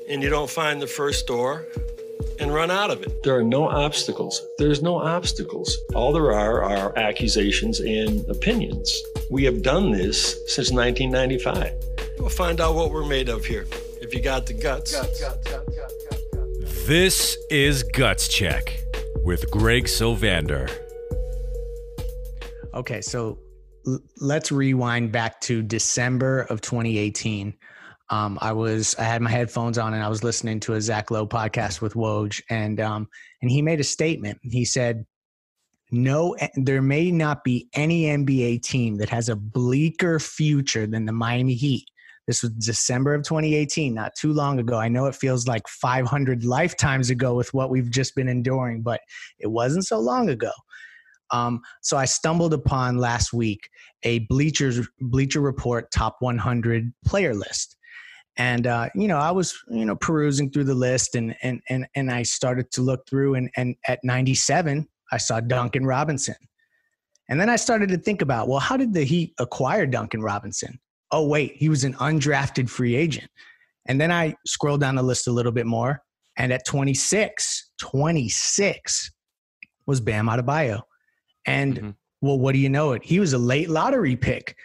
and you don't find the first door and run out of it. There are no obstacles. There's no obstacles. All there are are accusations and opinions. We have done this since 1995. We'll find out what we're made of here if you got the guts. This is Guts Check with Greg Sylvander. Okay, so l- let's rewind back to December of 2018. Um, I was I had my headphones on and I was listening to a Zach Lowe podcast with Woj, and um, and he made a statement. He said, "No, there may not be any NBA team that has a bleaker future than the Miami Heat." This was December of 2018, not too long ago. I know it feels like 500 lifetimes ago with what we've just been enduring, but it wasn't so long ago. Um, so I stumbled upon last week a Bleachers Bleacher Report top 100 player list, and uh, you know I was you know perusing through the list, and and and and I started to look through, and and at 97 I saw Duncan Robinson, and then I started to think about well, how did the Heat acquire Duncan Robinson? Oh wait, he was an undrafted free agent, and then I scrolled down the list a little bit more, and at 26, 26 was Bam Adebayo. And Mhm. well, what do you know it? He was a late lottery pick.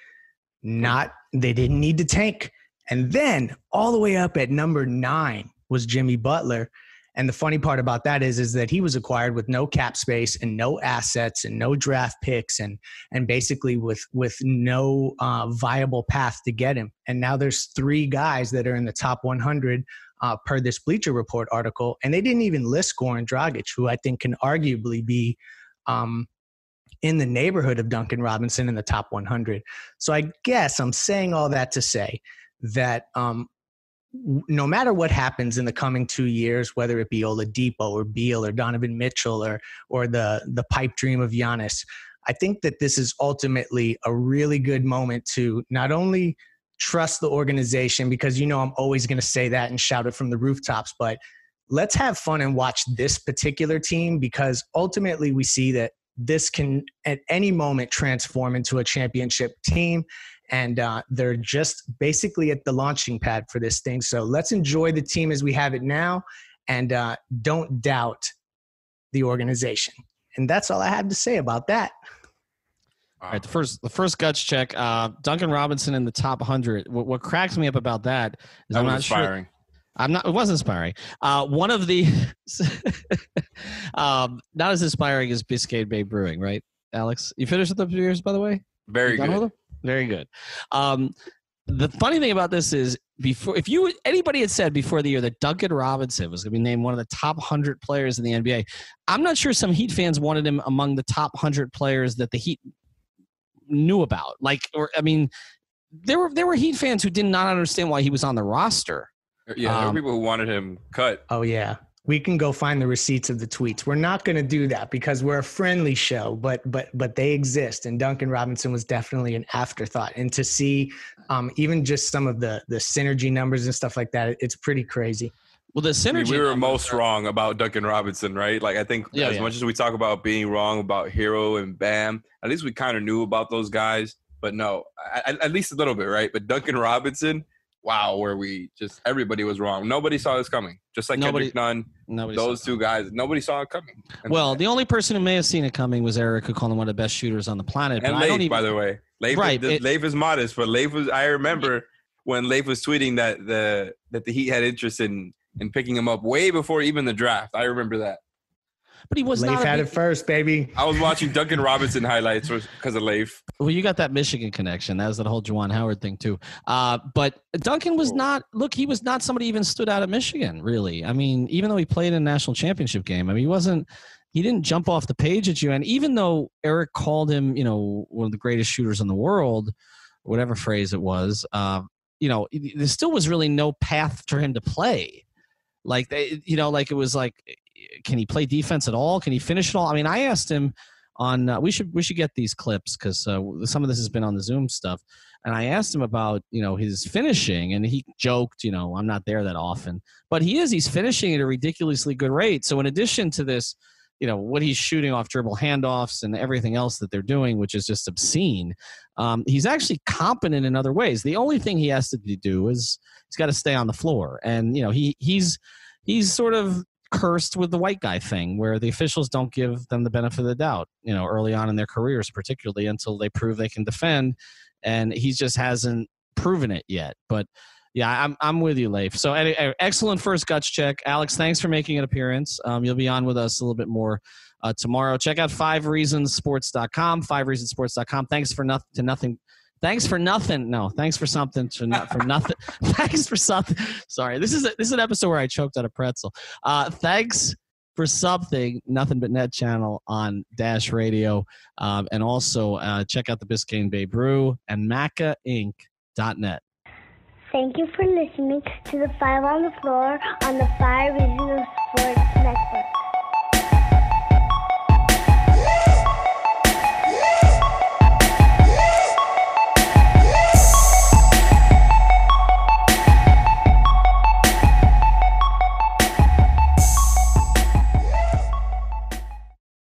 Not they didn't need to tank. And then all the way up at number nine was Jimmy Butler. And the funny part about that is, is that he was acquired with no cap space and no assets and no draft picks and and basically with with no uh, viable path to get him. And now there's three guys that are in the top 100 uh, per this Bleacher Report article, and they didn't even list Goran Dragic, who I think can arguably be um, in the neighborhood of Duncan Robinson in the top 100. So I guess I'm saying all that to say that um, no matter what happens in the coming two years, whether it be Oladipo or Beal or Donovan Mitchell or or the the pipe dream of Giannis, I think that this is ultimately a really good moment to not only trust the organization because you know I'm always going to say that and shout it from the rooftops, but let's have fun and watch this particular team because ultimately we see that this can at any moment transform into a championship team and uh, they're just basically at the launching pad for this thing so let's enjoy the team as we have it now and uh, don't doubt the organization and that's all i have to say about that All right, the first the first guts check. Uh, Duncan Robinson in the top 100. What, what cracks me up about that is That I'm was not sure. inspiring. I'm not. It was inspiring. Uh, one of the, um, not as inspiring as Biscayne Bay Brewing, right, Alex? You finished with the beers, by the way. Very good. Very good. Um, the funny thing about this is before if you anybody had said before the year that Duncan Robinson was going to be named one of the top 100 players in the NBA, I'm not sure some Heat fans wanted him among the top 100 players that the Heat knew about. Like or I mean there were there were Heat fans who did not understand why he was on the roster. Yeah, there Um, were people who wanted him cut. oh yeah we can go find the receipts of the tweets we're not going to do that because we're a friendly show but but but they exist and duncan robinson was definitely an afterthought and to see um, even just some of the the synergy numbers and stuff like that it's pretty crazy Well, the I synergy mean, we were most are- wrong about Duncan Robinson, right? Like, I think Yeah, as yeah. much as we talk about being wrong about Herro and Bam, at least we kind of knew about those guys. But no, I, I- at least a little bit, right? But Duncan Robinson, wow, where we just everybody was wrong. Nobody saw this coming. Just like Nobody- Kendrick Nunn, Nobody those two guys, nobody saw it coming. And, Well, the only person who may have seen it coming was Erik, who called him one of the best shooters on the planet. and but I don't Leif, even, by the way, Leif, Right, the- it- Leif is modest, but Leif was. I remember when Leif was tweeting that the that the Heat had interest in in picking him up way before even the draft. I remember that. But he was Leif not. a had big- it first, baby. I was watching Duncan Robinson highlights because of Leif. Well, you got that Michigan connection. That was that whole Juwan Howard thing too. Uh, but Duncan was not. Look, he was not somebody even stood out at Michigan. Really, I mean, even though he played in a national championship game, I mean, he wasn't. He didn't jump off the page at you. And even though Erik called him, you know, one of the greatest shooters in the world, whatever phrase it was, uh, you know, there still was really no path for him to play. Like they, you know, like it was like, can he play defense at all? Can he finish it all? I mean, I asked him on uh, we should we should get these clips because uh, some of this has been on the Zoom stuff. And I asked him about you know his finishing, and he joked, you know, I'm not there that often, but he is. He's finishing at a ridiculously good rate. So in addition to this, you know what he's shooting off dribble handoffs and everything else that they're doing, which is just obscene. Um, he's actually competent in other ways. The only thing he has to do is he's got to stay on the floor, and you know he he's he's sort of cursed with the white guy thing where the officials don't give them the benefit of the doubt you know early on in their careers particularly until they prove they can defend and he just hasn't proven it yet. But yeah i'm, I'm with you leif. So any, excellent first guts check. Alex thanks for making an appearance. Um, you'll be on with us a little bit more uh, tomorrow. Check out five reasonsports.com five reasonsports.com thanks for nothing to nothing Thanks for nothing. No, thanks for something. To not for nothing. thanks for something. Sorry, this is a, this is an episode where I choked on a pretzel. Uh, thanks for something. Nothing but net channel on Dash Radio, um, and also uh, check out the Biscayne Bay Brew and MacaInc.net. Thank you for listening to the Five on the Floor on the Five Reasons Sports Network.